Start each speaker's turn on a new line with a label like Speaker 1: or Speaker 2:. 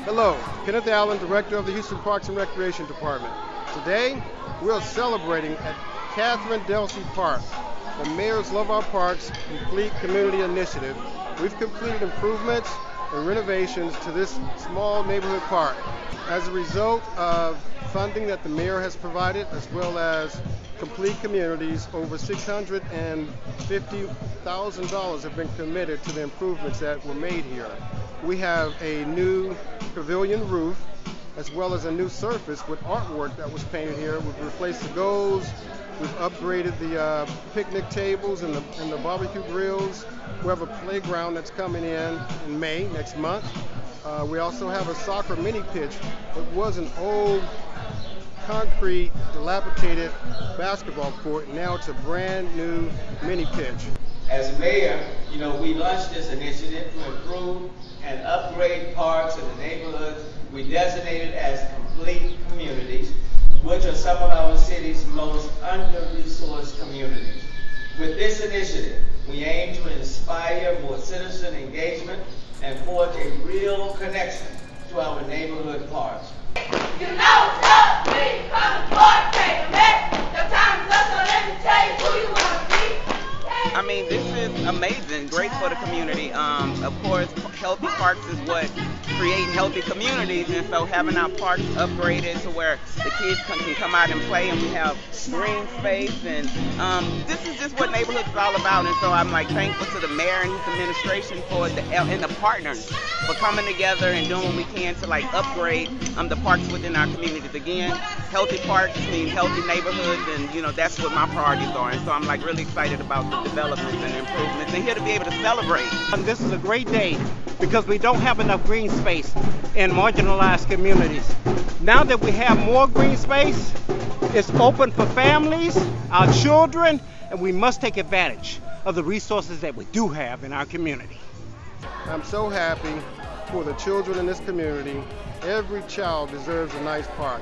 Speaker 1: Hello, Kenneth Allen, Director of the Houston Parks and Recreation Department. Today, we're celebrating at Catherine Delce Park, the Mayor's Love Our Parks Complete Community Initiative. We've completed improvements and renovations to this small neighborhood park. As a result of funding that the mayor has provided, as well as complete communities, over $650,000 have been committed to the improvements that were made here. We have a new pavilion roof, as well as a new surface with artwork that was painted here. We've replaced the goals, we've upgraded the uh, picnic tables and the, and the barbecue grills. We have a playground that's coming in in May next month. Uh, we also have a soccer mini pitch. It was an old concrete, dilapidated basketball court. Now it's a brand new mini pitch.
Speaker 2: As mayor, you know, we launched this initiative to improve and upgrade parks in the neighborhoods we designated as complete communities, which are some of our city's most under-resourced communities. With this initiative, we aim to inspire more citizen engagement and forge a real connection to our neighborhood parks.
Speaker 3: You know, love me from the Lord, take a mess. The time is up, so let me tell you who you want to be.
Speaker 4: I mean, this is amazing, great for the community. Um, of course, healthy parks is what create healthy communities, and so having our parks upgraded to where the kids can, can come out and play, and we have green space, and um, this is just what neighborhoods is all about. And so I'm like thankful to the mayor and his administration for the and the partners for coming together and doing what we can to like upgrade um, the parks within our communities. Again, healthy parks mean healthy neighborhoods, and you know that's what my priorities are. And so I'm like really excited about the developments and improvements, and here to be able to celebrate.
Speaker 5: And this is a great day because we don't have enough green space in marginalized communities. Now that we have more green space, it's open for families, our children, and we must take advantage of the resources that we do have in our community.
Speaker 1: I'm so happy for the children in this community. Every child deserves a nice park.